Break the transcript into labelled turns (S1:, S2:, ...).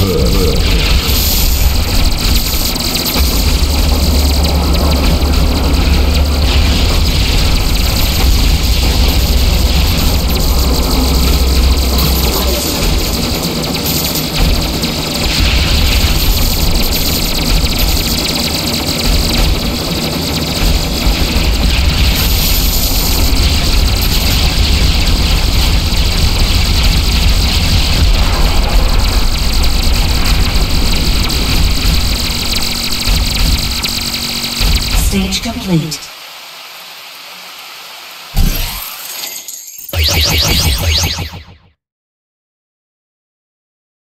S1: Burn. Stage complete.